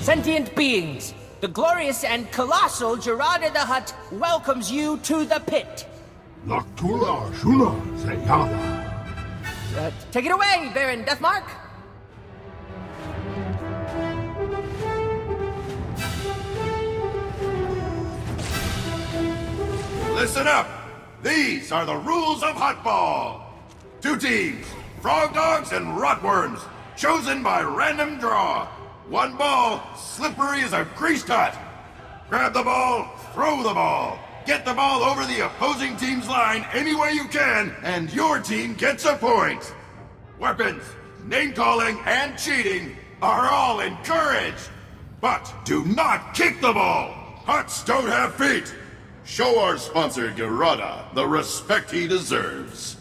sentient beings. The glorious and colossal Gerada the Hutt welcomes you to the pit. Laktula Shuna Zayada. Uh, take it away, Baron Deathmark. Listen up! These are the rules of Huttball! Two teams, Frog Dogs and Rotworms, chosen by random draw. One ball, slippery as a greased Hutt. Grab the ball, throw the ball. Get the ball over the opposing team's line any way you can, and your team gets a point. Weapons, name calling, and cheating are all encouraged. But do not kick the ball. Hutts don't have feet. Show our sponsor, Gerada, the respect he deserves.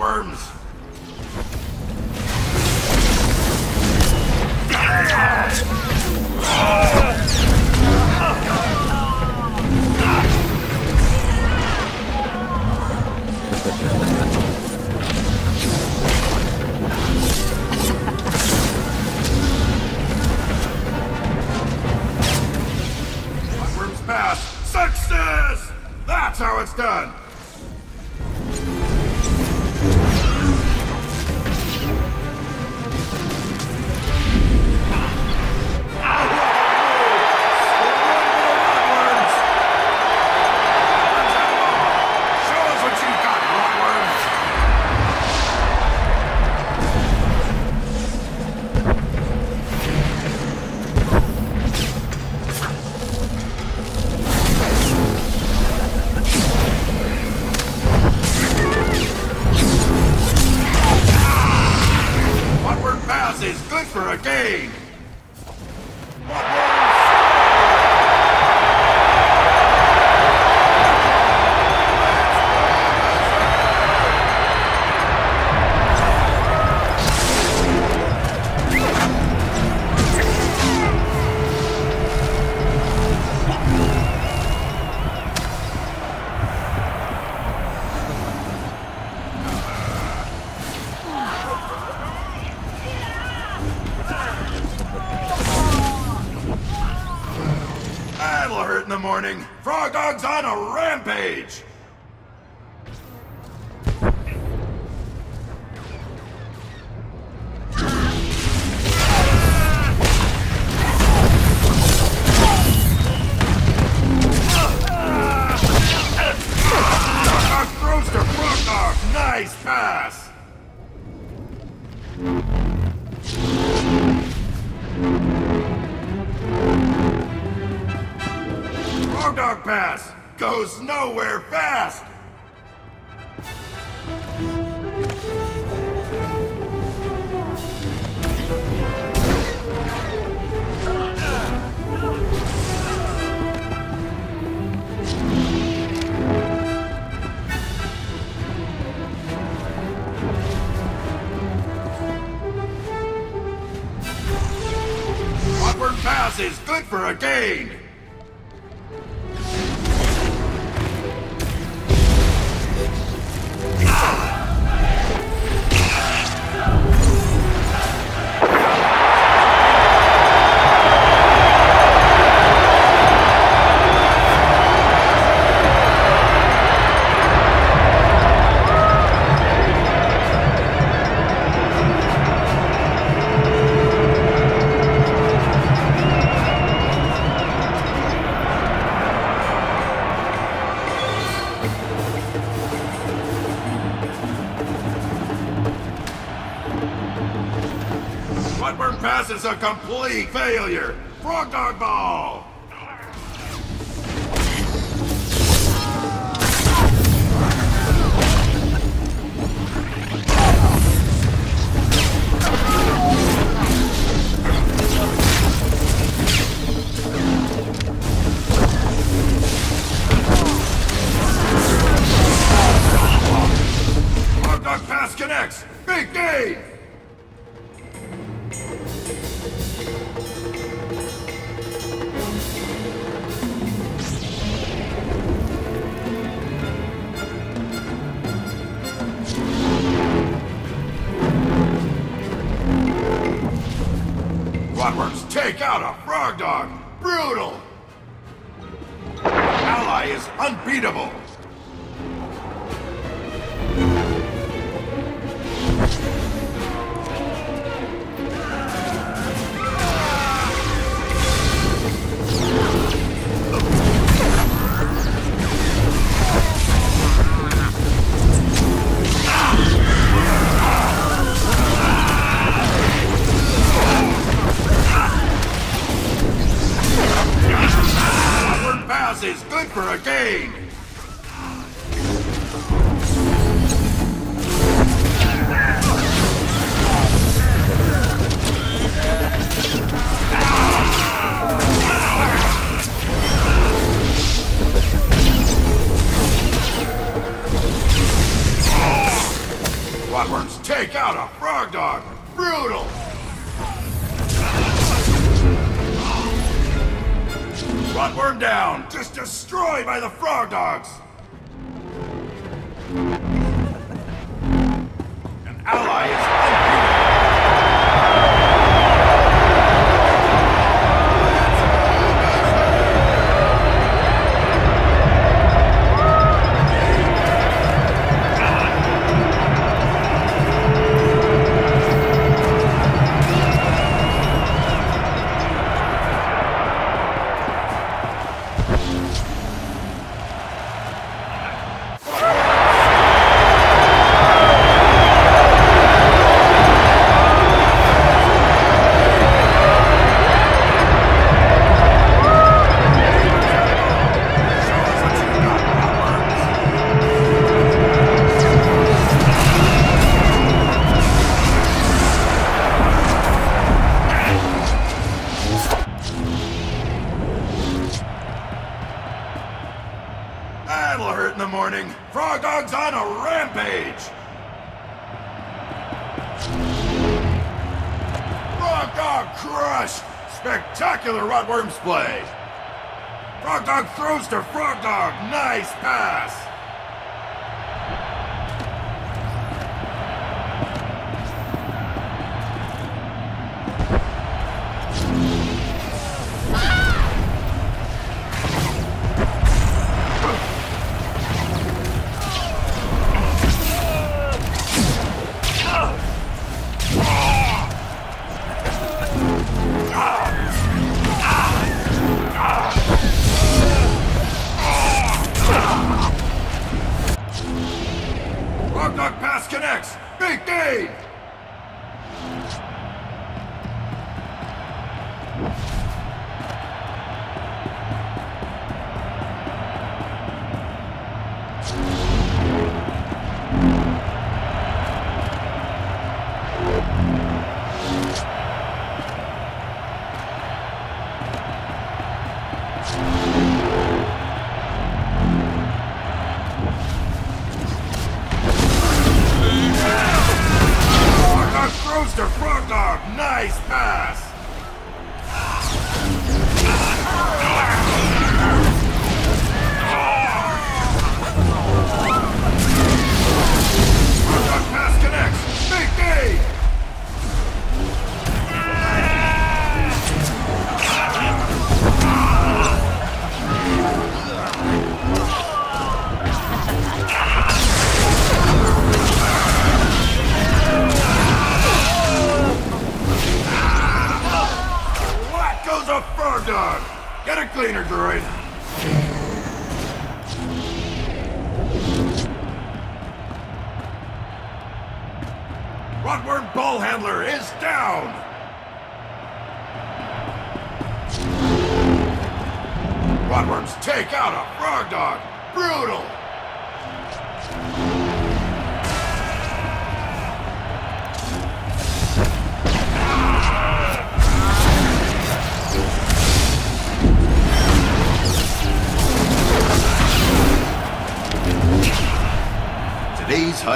Got, Rotworms! Rotworms pass! Success! That's how it's done! In the morning. Frog Dog's on a rampage. Nice pass. Pass goes nowhere fast. Awkward pass is good for a gain. Pass is a complete failure. Frog Dog Ball. Dog! Brutal! Ally is unbeatable! A take out a frog dog! Brutal! Rotworm down! Just destroyed by the frog dogs! Rampage! Frog Dog crushed! Spectacular Rotworms play! Frog Dog throws to Frog Dog! Nice pass! Big! Rotworm ball handler is down. Rotworms take out a frog dog. Brutal.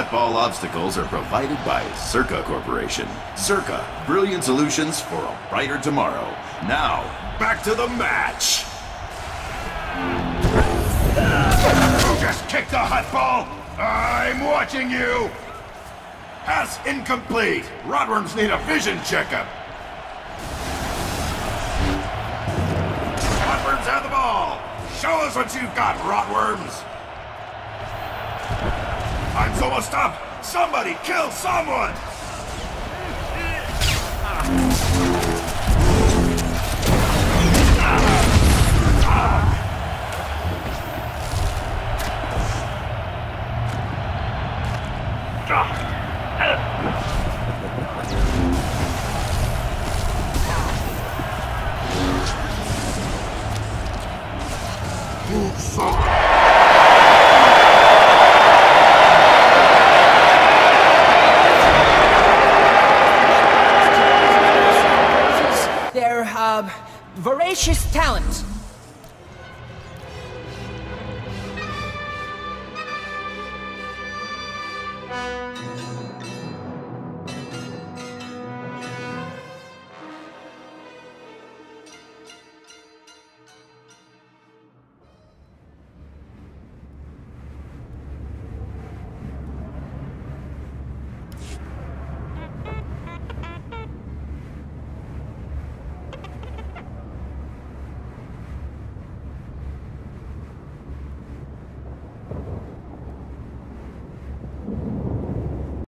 Huttball obstacles are provided by Czerka Corporation. Czerka, brilliant solutions for a brighter tomorrow. Now, back to the match. Who just kicked the hot ball? I'm watching you. Pass incomplete. Rotworms need a vision checkup. Rotworms have the ball. Show us what you've got, Rotworms. Time's almost up. Somebody kill someone.